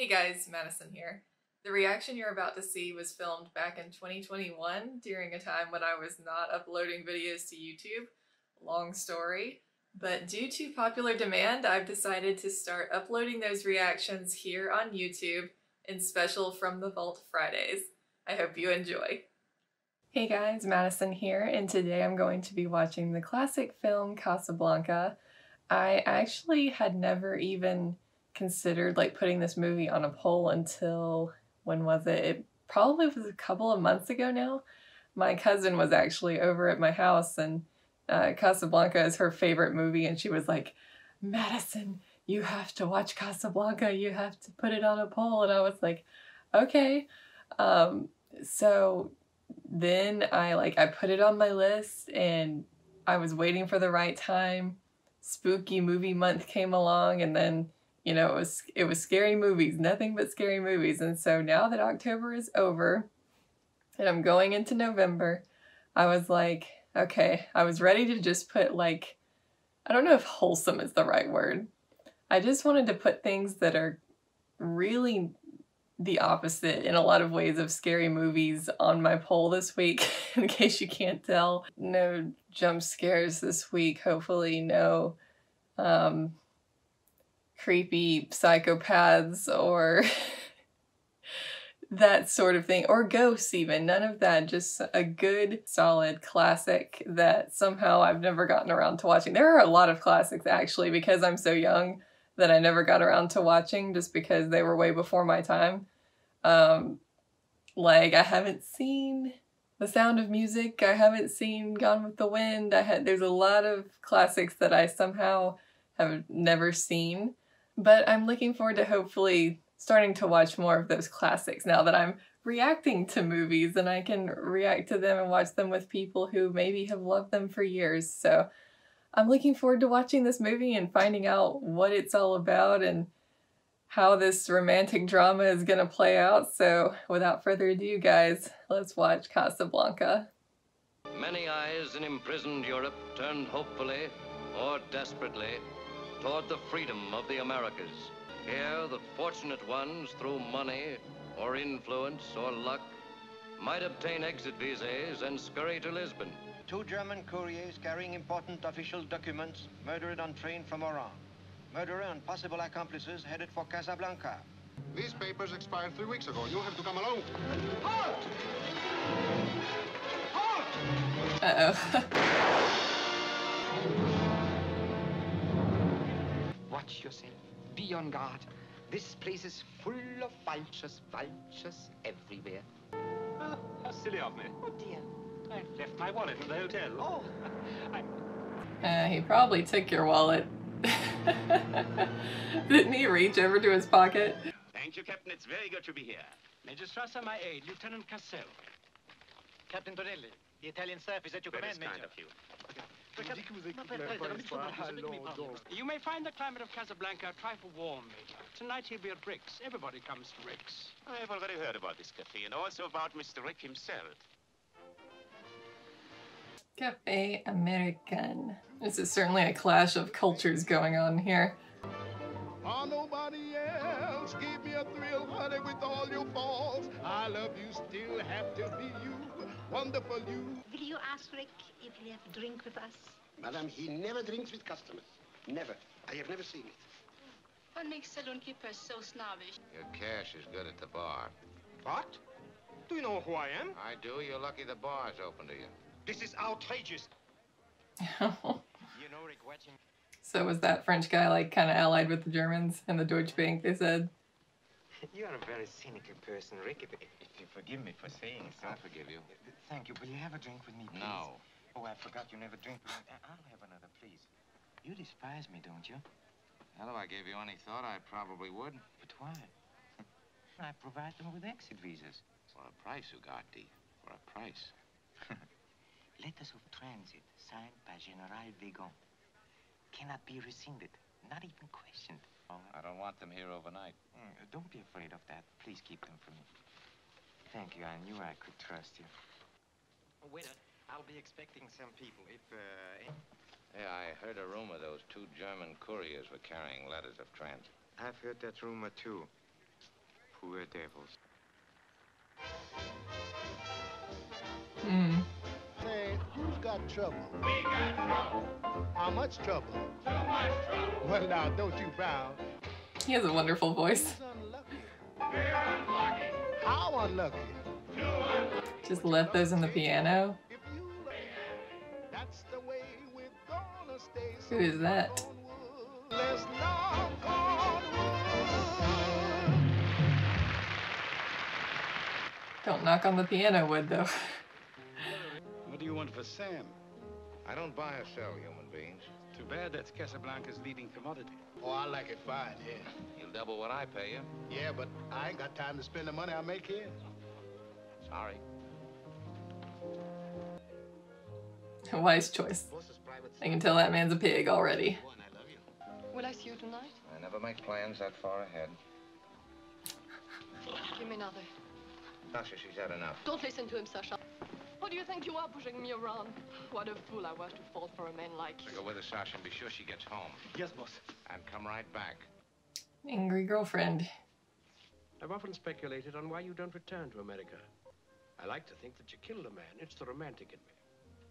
Hey guys, Madison here. The reaction you're about to see was filmed back in 2021 during a time when I was not uploading videos to YouTube. Long story. But due to popular demand, I've decided to start uploading those reactions here on YouTube in special From the Vault Fridays. I hope you enjoy. Hey guys, Madison here, and today I'm going to be watching the classic film Casablanca. I actually had never even considered like putting this movie on a poll until when was it? It probably was a couple of months ago now. My cousin was actually over at my house and uh, Casablanca is her favorite movie, and she was like, Madison, you have to watch Casablanca. You have to put it on a poll. And I was like, okay. Um, so then I like I put it on my list and I was waiting for the right time. Spooky movie month came along and then you know it was it was scary movies, nothing but scary movies. And so now that October is over and I'm going into November, I was like, okay, I was ready to just put like I don't know if wholesome is the right word. I just wanted to put things that are really the opposite in a lot of ways of scary movies on my poll this week, in case you can't tell. No jump scares this week, hopefully, no um, creepy psychopaths or that sort of thing, or ghosts, even. None of that. Just a good, solid classic that somehow I've never gotten around to watching. There are a lot of classics, actually, because I'm so young that I never got around to watching just because they were way before my time. Um, like I haven't seen The Sound of Music. I haven't seen Gone with the Wind. I had there's a lot of classics that I somehow have never seen, but I'm looking forward to hopefully starting to watch more of those classics now that I'm reacting to movies and I can react to them and watch them with people who maybe have loved them for years. So I'm looking forward to watching this movie and finding out what it's all about and how this romantic drama is going to play out. So, without further ado, guys, let's watch Casablanca. Many eyes in imprisoned Europe turned hopefully or desperately toward the freedom of the Americas. Here, the fortunate ones, through money or influence or luck, might obtain exit visas and scurry to Lisbon. Two German couriers carrying important official documents murdered on train from Oran. Murderer and possible accomplices headed for Casablanca. These papers expired three weeks ago. You'll have to come along. Halt! Halt! Uh-oh. Watch yourself. Be on guard. This place is full of vultures, vultures everywhere. Oh, how silly of me. Oh, dear. I left my wallet in the hotel. Oh. I... Uh, he probably took your wallet. Didn't he reach over to his pocket? Thank you, Captain. It's very good to be here. Major Strasser, my aide, Lieutenant Cassell. Captain Tonelli, the Italian staff is at your Very command, kind Major. of you. You may find the climate of Casablanca a trifle warm, Major. Tonight he'll be at Rick's. Everybody comes to Rick's. I have already heard about this cafe and also about Mr. Rick himself. Cafe American. This is certainly a clash of cultures going on here. Oh, nobody else gave me a thrill, honey, with all your faults. I love you, still have to be you. Wonderful you. Will you ask Rick if he'll have a drink with us? Madam, he never drinks with customers. Never. I have never seen it. What makes saloon keepers so snobbish? Your cash is good at the bar. What? Do you know who I am? I do. You're lucky the bar's open to you. This is outrageous. You know, Rick, watching. so was that French guy like kind of allied with the Germans and the Deutsche Bank, they said? You are a very cynical person, Rick. If, if you forgive me for saying so. I forgive you. Uh, thank you. Will you have a drink with me, please? No. Oh, I forgot you never drink. Uh, uh, I'll have another, please. You despise me, don't you? Hell, if I gave you any thought, I probably would. But why? I provide them with exit visas. For a price, Ugarte. For a price. Letters of transit signed by General Weygand. Cannot be rescinded, not even questioned. I don't want them here overnight. Mm, don't be afraid of that. Please keep them for me. Thank you. I knew I could trust you. Waiter, I'll be expecting some people. If, uh... Yeah, I heard a rumor those two German couriers were carrying letters of transit. I've heard that rumor, too. Poor devils. Got trouble? We got trouble. How much trouble? Too much trouble. Well, now, don't you frown. He has a wonderful voice. Unlucky. We're unlucky. How unlucky? Just left those in the piano. If you let that's the way we're gonna stay. Who is that? Let's knock on Don't knock on the piano wood though. Sam? I don't buy or sell human beings. Too bad that's Casablanca's leading commodity. Oh, I like it fine, yeah. You'll double what I pay you. Yeah, but I ain't got time to spend the money I make here. Sorry. Wise choice. I can tell that man's a pig already. Will I see you tonight? I never make plans that far ahead. Give me another. Sasha, she's had enough. Don't listen to him, Sasha. What do you think you are pushing me around? What a fool I was to fall for a man like you. So go with her, Sasha, and be sure she gets home. Yes, boss. And come right back. Angry girlfriend. I've often speculated on why you don't return to America. I like to think that you killed a man. It's the romantic in me.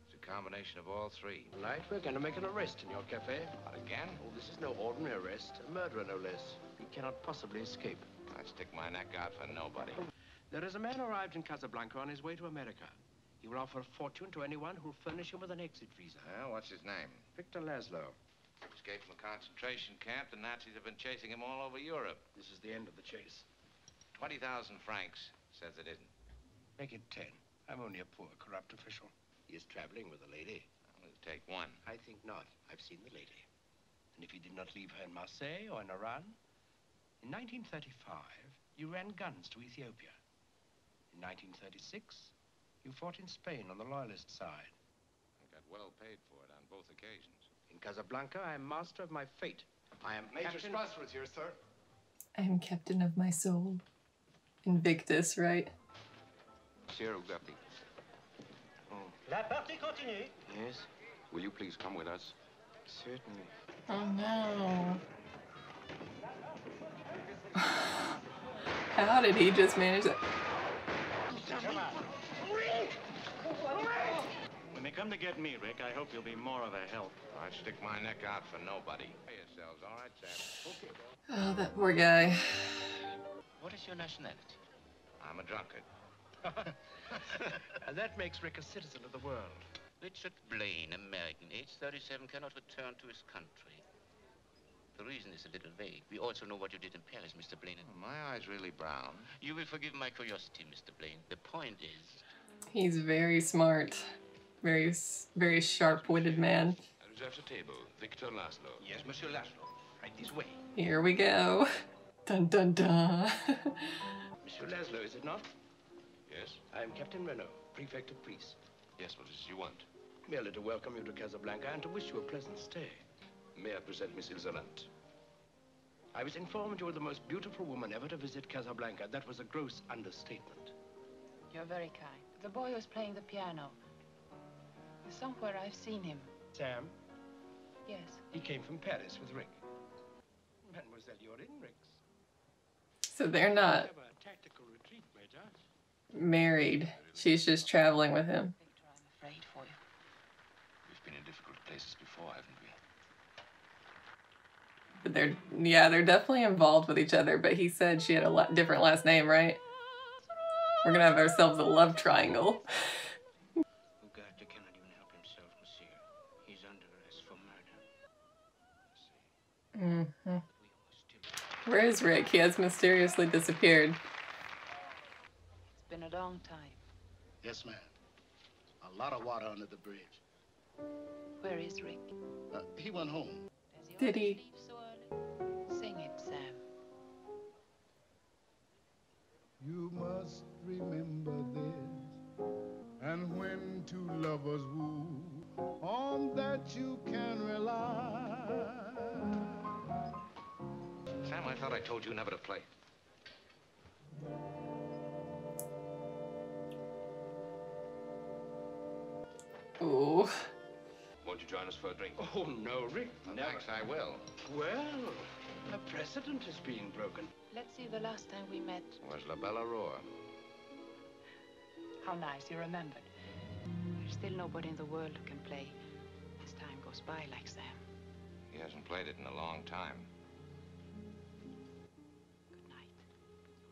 It's a combination of all three. Tonight, we're going to make an arrest in your cafe. Not again? Oh, this is no ordinary arrest. A murderer, no less. He cannot possibly escape. I'd stick my neck out for nobody. There is a man arrived in Casablanca on his way to America. He will offer a fortune to anyone who'll furnish him with an exit visa. Well, what's his name? Victor Laszlo. Escaped from a concentration camp. The Nazis have been chasing him all over Europe. This is the end of the chase. 20,000 francs says it isn't. Make it ten. I'm only a poor, corrupt official. He is traveling with a lady. I'll take one. I think not. I've seen the lady. And if he did not leave her in Marseille or in Oran, in 1935, you ran guns to Ethiopia. In 1936, you fought in Spain on the loyalist side. I got well paid for it on both occasions. In Casablanca, I am master of my fate. I am Major captain... Strasford here, sir. I'm captain of my soul. Invictus, right? Monsieur Ugarte. Oh. La partie continue. Yes? Will you please come with us? Certainly. Oh no. How did he just manage that? When they come to get me, Rick, I hope you'll be more of a help. I'd stick my neck out for nobody. Pay yourselves, all right, Sam? Oh, that poor guy. What is your nationality? I'm a drunkard. and that makes Rick a citizen of the world. Richard Blaine, American, age 37, cannot return to his country. The reason is a little vague. We also know what you did in Paris, Mr. Blaine. Oh, my eye's really brown. You will forgive my curiosity, Mr. Blaine. The point is... He's very smart. Very, very sharp-witted man. Reserve the table. Victor Laszlo. Yes, Monsieur Laszlo. Right this way. Here we go. Dun dun dun. Monsieur Laszlo, is it not? Yes? I am Captain Renault, Prefect of Police. Yes, what is it you want? Merely to welcome you to Casablanca and to wish you a pleasant stay. May I present Miss Ilsa Lund? I was informed you were the most beautiful woman ever to visit Casablanca. That was a gross understatement. You're very kind. The boy was playing the piano. Somewhere I've seen him. Sam, Yes. he came from Paris with Rick. Mademoiselle, you're in Rick's. So they're not tactical retreat, Major. married. She's just traveling with him. I'm afraid for you. We've been in difficult places before, haven't we? But they're yeah, they're definitely involved with each other. But he said she had a la- different last name, right? We're gonna have ourselves a love triangle. murder. hmm Where is Rick? He has mysteriously disappeared. It's been a long time. Yes, ma'am. A lot of water under the bridge. Where is Rick? Uh, he went home. Does Did he? leave so early? Sing it, Sam. You must remember this. And when two lovers woo, on that you can rely. Sam, I thought I told you never to play. Ooh. Won't you join us for a drink? Oh, no, Rick. Well, Never. thanks, I will. Well, a precedent is being broken. Let's see, the last time we met, Was La Belle Aurore. how nice you remembered. There's still nobody in the world who can play as time goes by like Sam. He hasn't played it in a long time. Good night.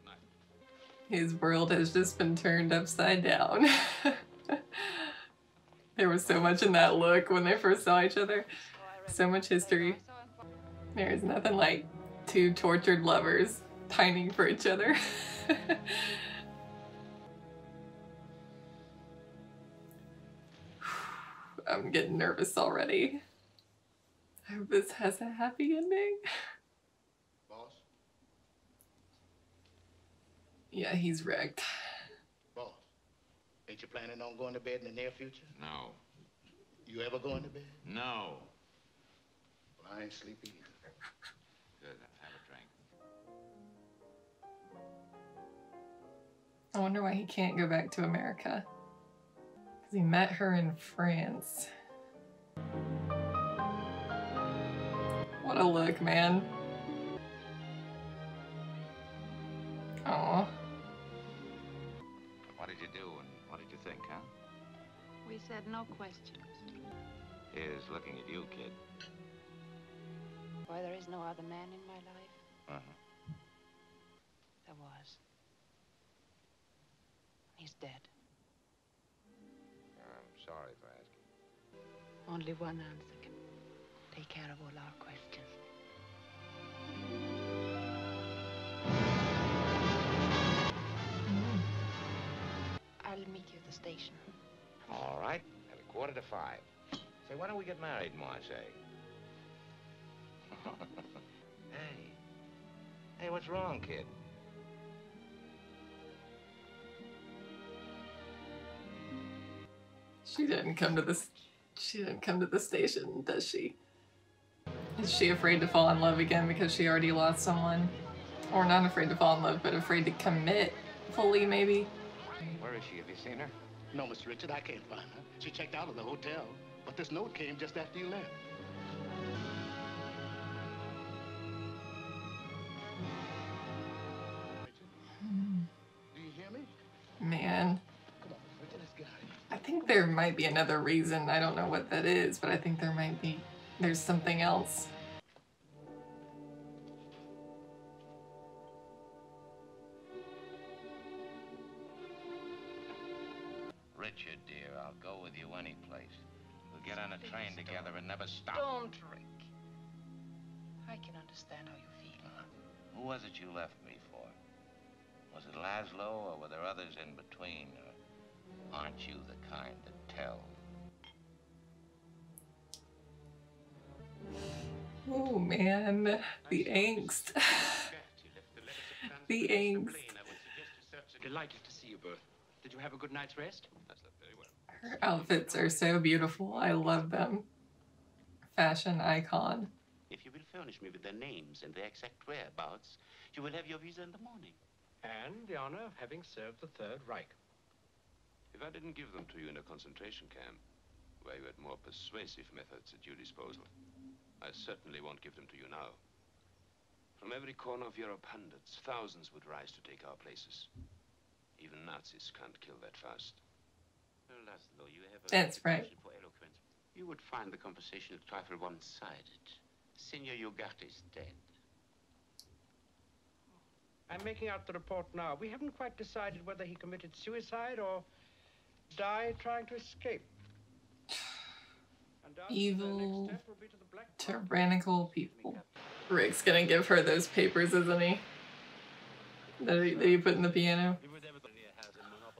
Good night. His world has just been turned upside down. there was so much in that look when they first saw each other. So much history. There is nothing like two tortured lovers pining for each other. I'm getting nervous already. I hope this has a happy ending. Boss, Yeah, he's wrecked. boss, ain't you planning on going to bed in the near future? No. You ever going to bed? No. Well, I ain't sleepy either. Good. Have a drink. I wonder why he can't go back to America. Because he met her in France. What a look, man. Aw. What did you do and what did you think, huh? We said no questions. Here's looking at you, kid. Why, there is no other man in my life. Uh-huh. There was. He's dead. I'm sorry for asking. Only one answer can take care of all our questions. I'll meet you at the station. All right. At a quarter to five. Say, why don't we get married, Marseille? hey. Hey, what's wrong, kid? She didn't come to this. She didn't come to the station, does she? Is she afraid to fall in love again because she already lost someone? Or not afraid to fall in love, but afraid to commit fully, maybe? Where is she? Have you seen her? No, Mr. Richard, I can't find her. She checked out of the hotel. But this note came just after you left. Do you hear me? Man. Come on, Mr. Richard, let's get out of here. I think there might be another reason. I don't know what that is, but I think there might be. There's something else. Richard, dear, I'll go with you any place. We'll get on a train together and never stop. Don't, Rick. I can understand how you feel. Uh-huh. Who was it you left me for? Was it Laszlo, or were there others in between? Or aren't you the kind that tell? Oh man, the angst. the angst. Delighted to see you both. Did you have a good night's rest? That's not very well. Her outfits are so beautiful. I love them. Fashion icon. If you will furnish me with their names and their exact whereabouts, you will have your visa in the morning. And the honor of having served the Third Reich. If I didn't give them to you in a concentration camp, where you had more persuasive methods at your disposal, I certainly won't give them to you now. From every corner of Europe, hundreds, thousands would rise to take our places. Even Nazis can't kill that fast. Well, Laszlo, you have a That's right. for eloquence. You would find the conversation a trifle one-sided. Senor Ugarte is dead. I'm making out the report now. We haven't quite decided whether he committed suicide or died trying to escape. Evil, tyrannical people. Rick's gonna give her those papers, isn't he? That he, that he put in the piano.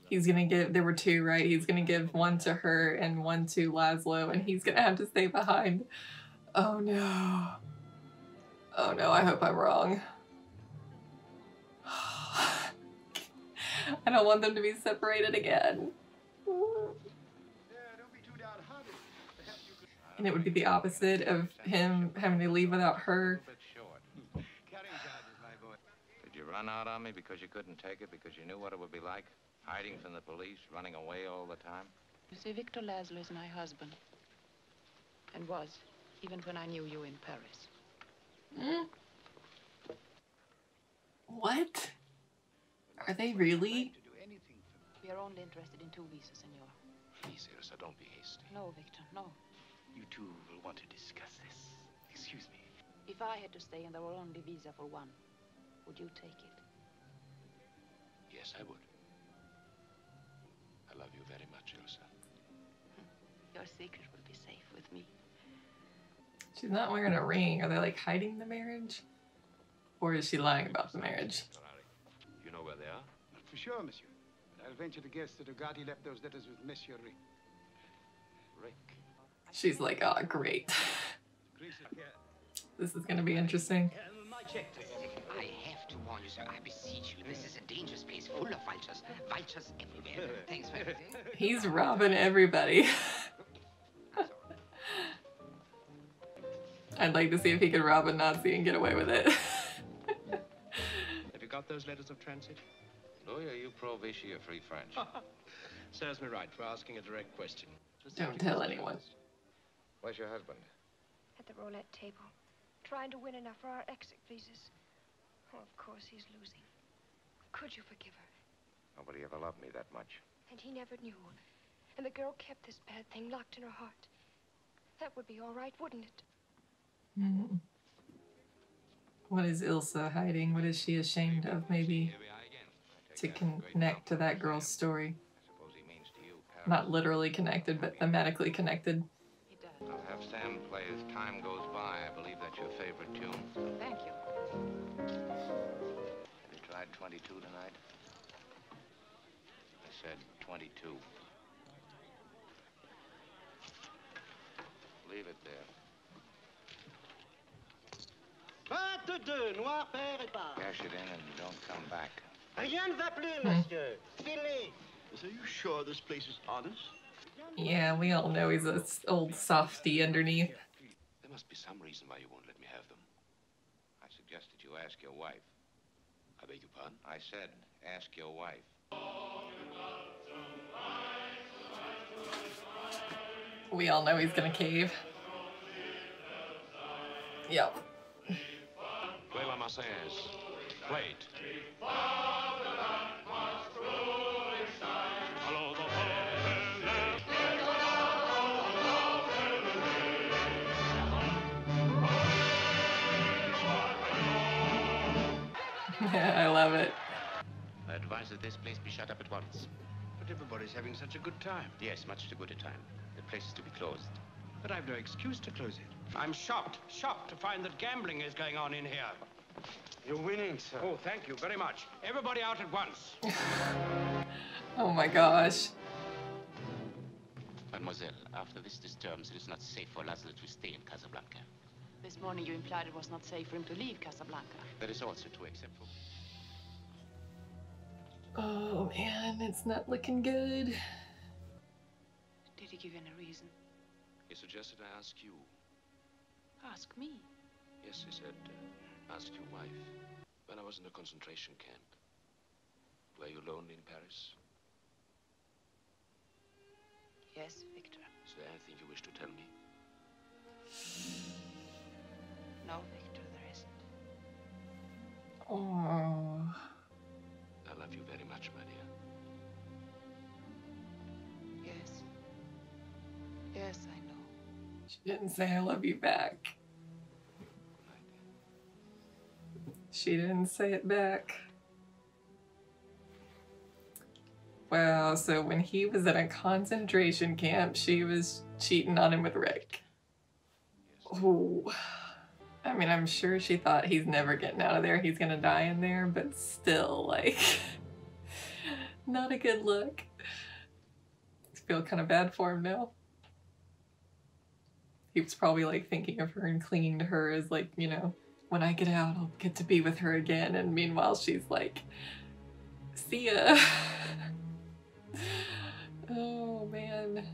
He's gonna give. There were two, right? He's gonna give one to her and one to Laszlo, and he's gonna have to stay behind. Oh no. Oh no. I hope I'm wrong. I don't want them to be separated again. And it would be the opposite of him having to leave without her. Did you run out on me because you couldn't take it, because you knew what it would be like? Hiding from the police, running away all the time? You see, Victor Laszlo is my husband. And was, even when I knew you in Paris. Hmm? What? Are they really? We are only interested in two visas, senor. Please, Ilsa, don't be hasty. No, Victor, no. You two will want to discuss this. Excuse me. If I had to stay and there were only visa for one, would you take it? Yes, I would. I love you very much, Ilsa. Hmm. Your secret will be safe with me. She's not wearing a ring. Are they like hiding the marriage? Or is she lying about the marriage? You know where they are? Not for sure, monsieur. But I'll venture to guess that Ugarte left those letters with Monsieur Rick. Rick? She's like, oh, great. This is gonna be interesting. I have to warn you, sir. I beseech you. This is a dangerous place full of vultures. Vultures everywhere. Thanks for everything. He's robbing everybody. I'd like to see if he could rob a Nazi and get away with it. Have you got those letters of transit? Lawyer, you pro Vichy or free French? Serves me right for asking a direct question. Don't tell anyone. Where's your husband? At the roulette table. Trying to win enough for our exit visas. Oh, of course he's losing. Could you forgive her? Nobody ever loved me that much. And he never knew. And the girl kept this bad thing locked in her heart. That would be all right, wouldn't it? Hmm. What is Ilsa hiding? What is she ashamed of, maybe? To connect to that girl's story. Not literally connected, but thematically connected. I'll have Sam play as time goes by. I believe that's your favorite tune. Thank you. Have you tried 22 tonight? I said 22. Leave it there. Vingt-deux, noir, pair et passe. Cash it in and don't come back. Rien ne va plus, hmm. monsieur. Fini. Are you sure this place is honest? Yeah, we all know he's a old softy underneath. There must be some reason why you won't let me have them. I suggested you ask your wife. I beg your pardon? I said, ask your wife. We all know he's gonna cave. Yep. Play La Marseillaise. Play it. I love it. I advise that this place be shut up at once. But everybody's having such a good time. Yes, much too good a time. The place is to be closed. But I've no excuse to close it. I'm shocked, shocked to find that gambling is going on in here. You're winning, sir. Oh, thank you very much. Everybody out at once. Oh my gosh. Mademoiselle, after this disturbance, it is not safe for Laszlo to stay in Casablanca. This morning you implied it was not safe for him to leave Casablanca. That is also true, except for... Oh man, it's not looking good. Did he give any reason? He suggested I ask you. Ask me. Yes, he said, uh, ask your wife. When I was in a concentration camp, were you lonely in Paris? Yes, Victor. Is there anything you wish to tell me? No, Victor, there isn't. Oh. I love you very much, my dear. Yes. Yes, I know. She didn't say I love you back. She didn't say it back. Wow, so when he was at a concentration camp, she was cheating on him with Rick. Oh. I mean, I'm sure she thought he's never getting out of there. He's gonna die in there, but still, like, not a good look. I feel kind of bad for him now. He was probably like thinking of her and clinging to her as like, you know, when I get out, I'll get to be with her again. And meanwhile, she's like, see ya. oh man.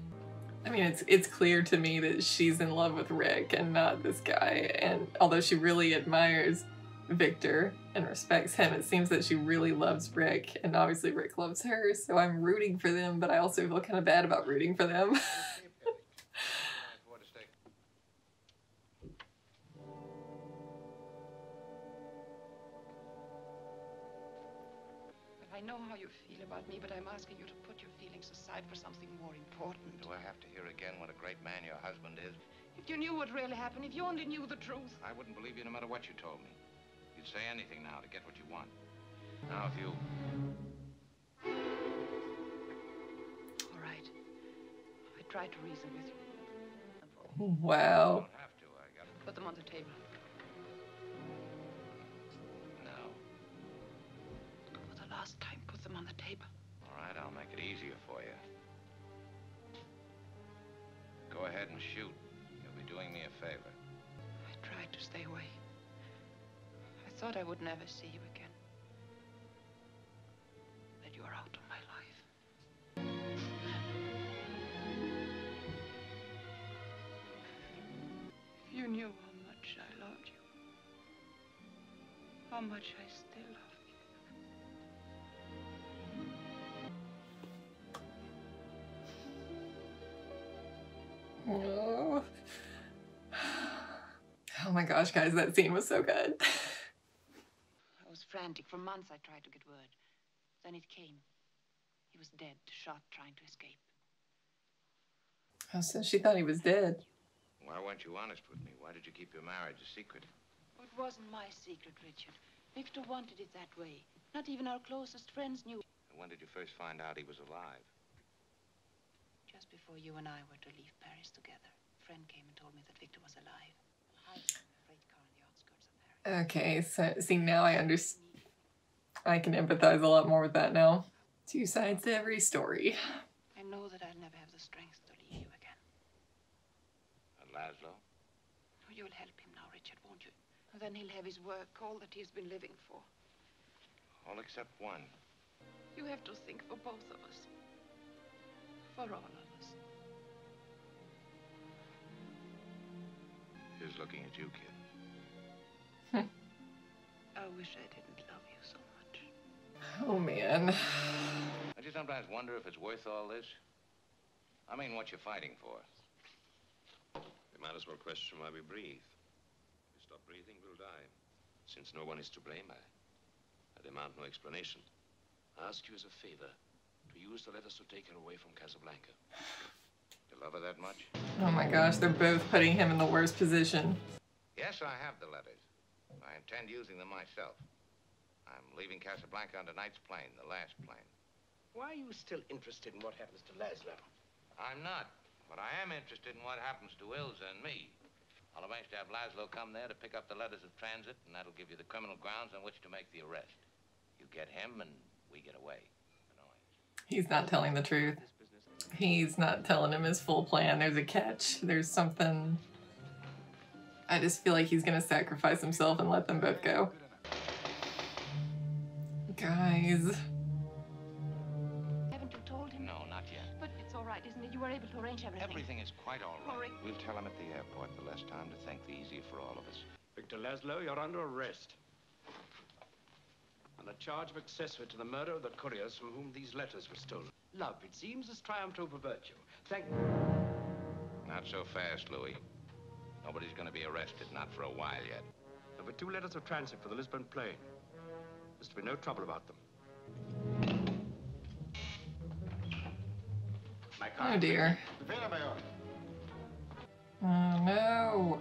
I mean, it's it's clear to me that she's in love with Rick and not this guy. And although she really admires Victor and respects him, it seems that she really loves Rick, and obviously Rick loves her. So I'm rooting for them, but I also feel kind of bad about rooting for them. I know how you feel about me, but I'm asking you to feelings aside for something more important. Do I have to hear again what a great man your husband is? If you knew what really happened, if you only knew the truth. I wouldn't believe you no matter what you told me. You'd say anything now to get what you want. Now, if you... All right. I tried to reason with you. Wow. Don't have to. I got Put them on the table. No. For the last time, put them on the table. Right, I'll make it easier for you. Go ahead and shoot. You'll be doing me a favor. I tried to stay away. I thought I would never see you again. That you are out of my life. If you knew how much I loved you, how much I still love Oh. oh my gosh, guys, that scene was so good. I was frantic. For months I tried to get word. Then it came. He was dead, shot trying to escape. Oh, so she thought he was dead. Why weren't you honest with me? Why did you keep your marriage a secret? It wasn't my secret, Richard. Victor wanted it that way. Not even our closest friends knew. And when did you first find out he was alive? Just before you and I were to leave Paris together, a friend came and told me that Victor was alive. Hiding in a freight car on the outskirts of Paris. Okay, so see now I understand. I can empathize a lot more with that now. Two sides to every story. I know that I'll never have the strength to leave you again. And Laszlo? Oh, you'll help him now, Richard, won't you? And then he'll have his work, all that he's been living for. All except one. You have to think for both of us. For all of us. He's looking at you, kid. I wish I didn't love you so much. Oh man. Don't you sometimes wonder if it's worth all this? I mean, what you're fighting for. We might as well question why we breathe. If we stop breathing, we'll die. Since no one is to blame, I, I demand no explanation. I ask you as a favor to use the letters to take her away from Casablanca. You love her that much? Oh my gosh, they're both putting him in the worst position. Yes, I have the letters. I intend using them myself. I'm leaving Casablanca on tonight's plane, the last plane. Why are you still interested in what happens to Laszlo? I'm not, but I am interested in what happens to Ilsa and me. I'll arrange to have Laszlo come there to pick up the letters of transit, and that'll give you the criminal grounds on which to make the arrest. You get him, and we get away. He's not telling the truth. He's not telling him his full plan. There's a catch. There's something. I just feel like he's gonna sacrifice himself and let them both go. Guys. Haven't you told him? No, not yet. But it's all right, isn't it? You were able to arrange everything. Everything is quite all right. Hurry. We'll tell him at the airport. The less time to think, the easier for all of us. Victor Laszlo, you're under arrest. On a charge of accessory to the murder of the couriers from whom these letters were stolen. Love, it seems, has triumphed over virtue. Thank... Not so fast, Louis. Nobody's going to be arrested, not for a while yet. There were two letters of transit for the Lisbon plane. There's to be no trouble about them. My Oh dear. Oh no.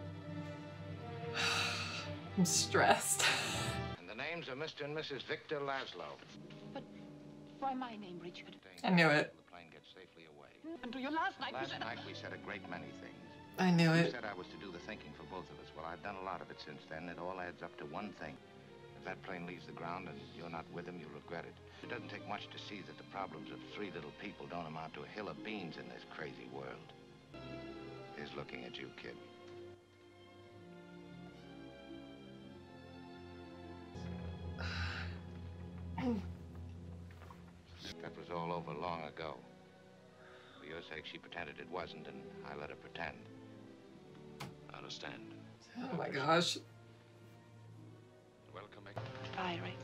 I'm stressed. And names are Mr. and Mrs. Victor Laszlo. But why my name, Richard? I knew it. The plane gets safely away. And to you last night, you Last said... night we said a great many things. I knew it. You said I was to do the thinking for both of us. Well, I've done a lot of it since then. It all adds up to one thing. If that plane leaves the ground and you're not with him, you'll regret it. It doesn't take much to see that the problems of three little people don't amount to a hill of beans in this crazy world. He's looking at you, kid. That was all over long ago. For your sake, she pretended it wasn't, and I let her pretend. I understand. Oh my gosh. Welcome, Meg. Bye, Rick.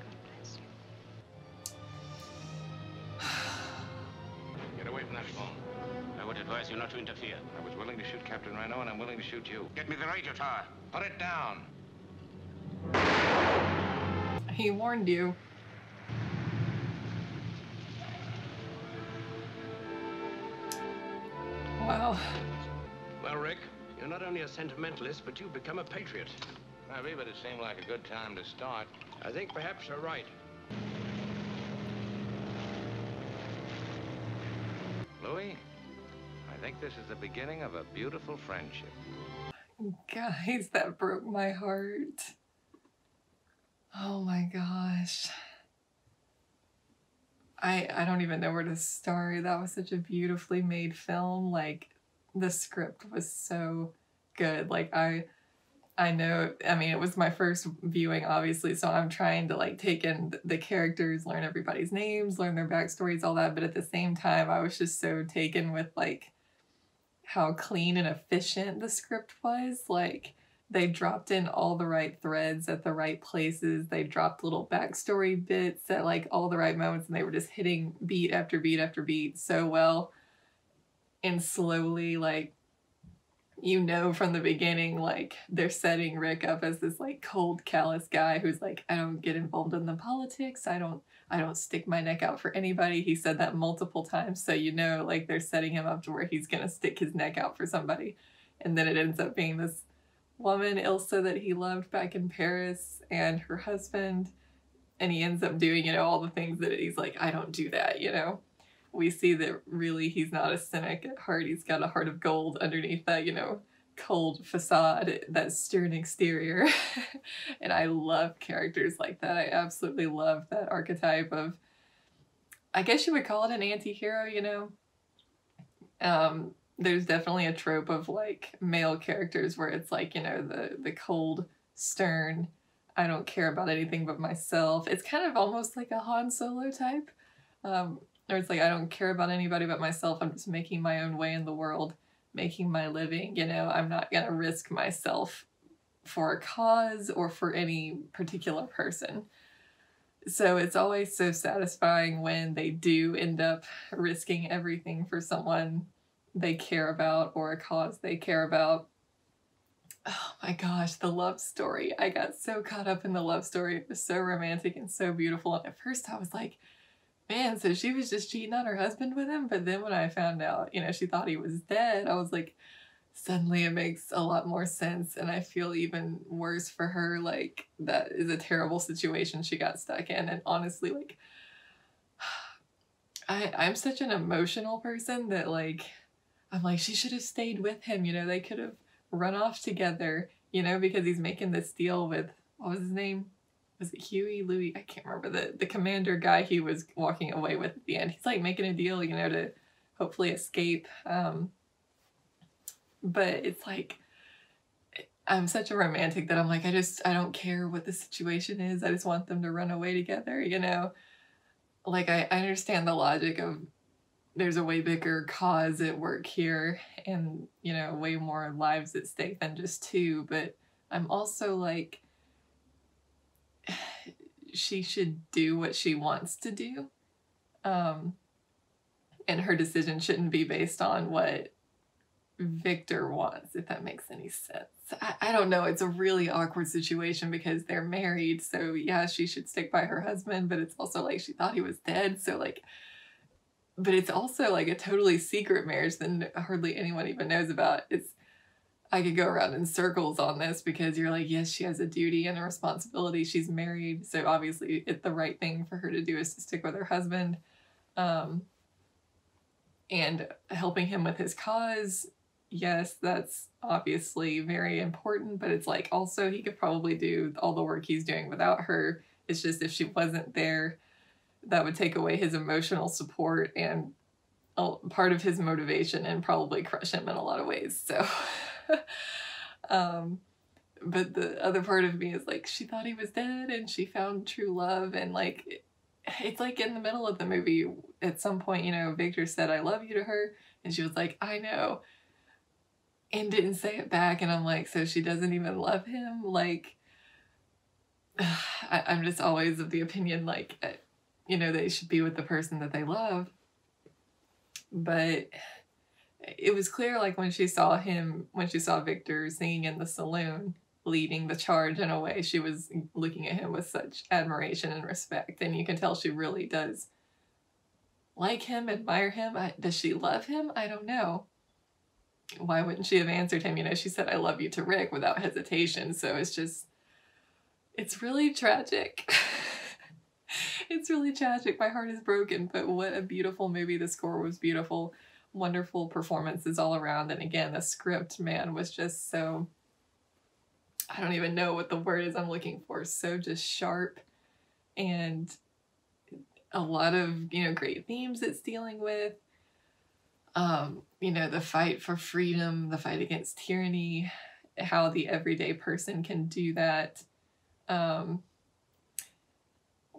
God bless you. Get away from that phone. I would advise you not to interfere. I was willing to shoot Captain Renault, and I'm willing to shoot you. Get me the radio tower. Put it down. He warned you. Well. Well, Rick, you're not only a sentimentalist, but you've become a patriot. Maybe, but it seemed like a good time to start. I think perhaps you're right. Louis, I think this is the beginning of a beautiful friendship. Guys, that broke my heart. Oh my gosh. I I don't even know where to start. That was such a beautifully made film. Like the script was so good. Like I I know, I mean, it was my first viewing, obviously, so I'm trying to like take in the characters, learn everybody's names, learn their backstories, all that. But at the same time, I was just so taken with like how clean and efficient the script was. Like, they dropped in all the right threads at the right places. They dropped little backstory bits at like all the right moments, and they were just hitting beat after beat after beat so well and slowly, like, you know from the beginning like they're setting Rick up as this like cold callous guy who's like I don't get involved in the politics. I don't I don't stick my neck out for anybody. He said that multiple times so you know like they're setting him up to where he's going to stick his neck out for somebody. And then it ends up being this woman Ilsa that he loved back in Paris and her husband and he ends up doing you know all the things that he's like I don't do that, you know we see that really he's not a cynic at heart. He's got a heart of gold underneath that, you know, cold facade, that stern exterior. and I love characters like that. I absolutely love that archetype of, I guess you would call it an anti hero, you know? Um, there's definitely a trope of like male characters where it's like, you know, the, the cold, stern, I don't care about anything but myself. It's kind of almost like a Han Solo type. Um, or it's like I don't care about anybody but myself. I'm just making my own way in the world, making my living. You know, I'm not gonna risk myself for a cause or for any particular person. So it's always so satisfying when they do end up risking everything for someone they care about or a cause they care about. Oh my gosh, the love story. I got so caught up in the love story. It was so romantic and so beautiful. And at first I was like, man, so she was just cheating on her husband with him. But then when I found out, you know, she thought he was dead, I was like, suddenly it makes a lot more sense. And I feel even worse for her. Like, that is a terrible situation she got stuck in. And honestly, like, I, I'm such an emotional person that, like, I'm like, she should have stayed with him. You know, they could have run off together, you know, because he's making this deal with, what was his name? was it Huey, Louis? I can't remember the the commander guy he was walking away with at the end. He's like making a deal, you know, to hopefully escape. Um, but it's like I'm such a romantic that I'm like I just I don't care what the situation is. I just want them to run away together, you know. Like I, I understand the logic of there's a way bigger cause at work here and you know way more lives at stake than just two but i'm also like she should do what she wants to do. Um, and her decision shouldn't be based on what Victor wants, if that makes any sense. I, I don't know. It's a really awkward situation because they're married. So, yeah, she should stick by her husband, but it's also like she thought he was dead. So, like, but it's also like a totally secret marriage that hardly anyone even knows about. It's I could go around in circles on this because you're like, yes, she has a duty and a responsibility. She's married, so obviously, it's the right thing for her to do is to stick with her husband, um, and helping him with his cause. Yes, that's obviously very important, but it's like also he could probably do all the work he's doing without her. It's just if she wasn't there, that would take away his emotional support and part of his motivation and probably crush him in a lot of ways. So. um, but the other part of me is like, she thought he was dead and she found true love. And like, it's like in the middle of the movie, at some point, you know, Victor said, I love you to her. And she was like, I know. And didn't say it back. And I'm like, so she doesn't even love him? Like, I, I'm just always of the opinion, like, you know, they should be with the person that they love. But it was clear like when she saw him when she saw Victor singing in the saloon leading the charge in a way she was looking at him with such admiration and respect and you can tell she really does like him admire him I, does she love him i don't know why wouldn't she have answered him? You know, she said, I love you to Rick without hesitation. So it's just, it's really tragic. it's really tragic. My heart is broken, but what a beautiful movie. The score was beautiful. Wonderful performances all around. And again, the script, man, was just so, I don't even know what the word is I'm looking for. So just sharp and a lot of, you know, great themes it's dealing with um, you know, the fight for freedom, the fight against tyranny, how the everyday person can do that. Um,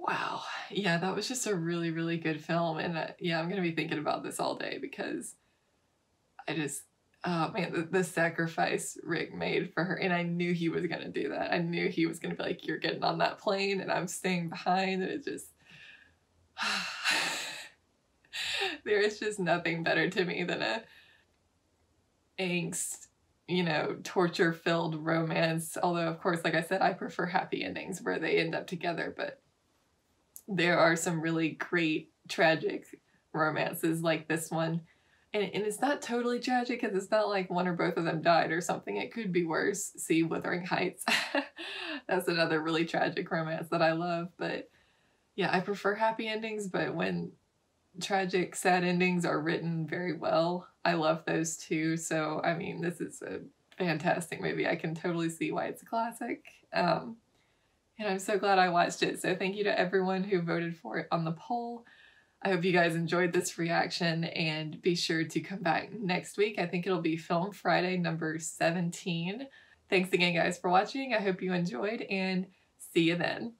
wow. Yeah, that was just a really, really good film. And uh, yeah, I'm going to be thinking about this all day because I just, oh man, the, the sacrifice Rick made for her. And I knew he was going to do that. I knew he was going to be like, you're getting on that plane and I'm staying behind. And it just, there is just nothing better to me than a angst, you know, torture filled romance. Although, of course, like I said, I prefer happy endings where they end up together, but there are some really great tragic romances like this one. And, and it's not totally tragic because it's not like one or both of them died or something. It could be worse. See Wuthering Heights. That's another really tragic romance that I love. But yeah, I prefer happy endings, but when tragic, sad endings are written very well. I love those too. So, I mean, this is a fantastic movie. I can totally see why it's a classic. Um, and I'm so glad I watched it. So, thank you to everyone who voted for it on the poll. I hope you guys enjoyed this reaction and be sure to come back next week. I think it'll be Film Friday number 17. Thanks again, guys, for watching. I hope you enjoyed and see you then.